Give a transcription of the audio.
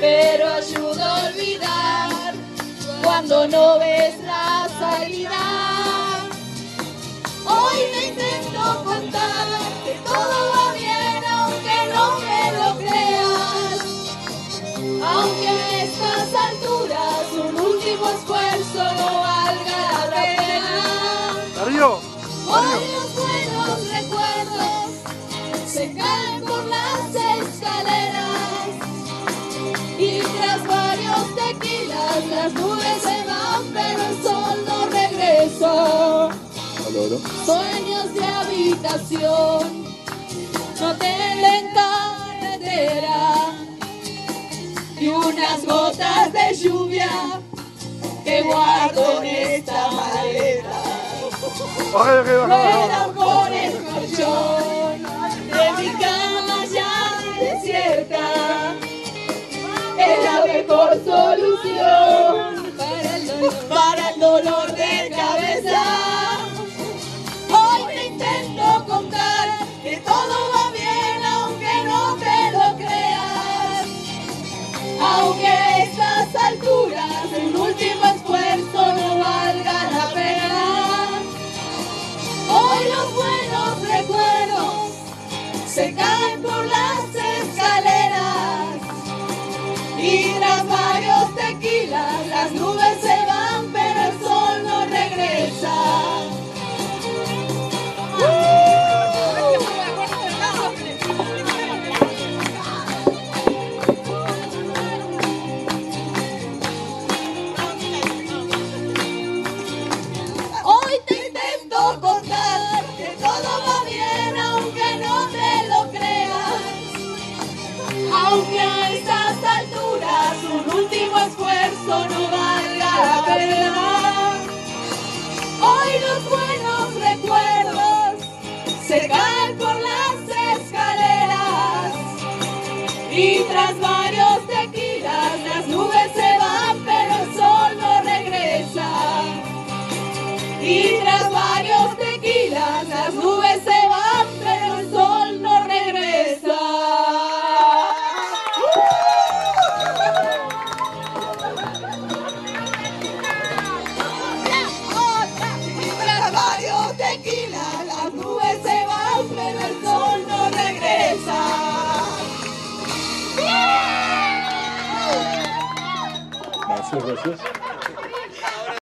pero ayuda a olvidar cuando no ves la salida. Hoy te intento contar que todo va bien aunque no me lo creas, aunque a estas alturas un último esfuerzo las nubes se van, pero el sol no regresa. Sueños de habitación, no en carretera y unas gotas de lluvia que guardo en esta maleta. se. и трансформировать. services.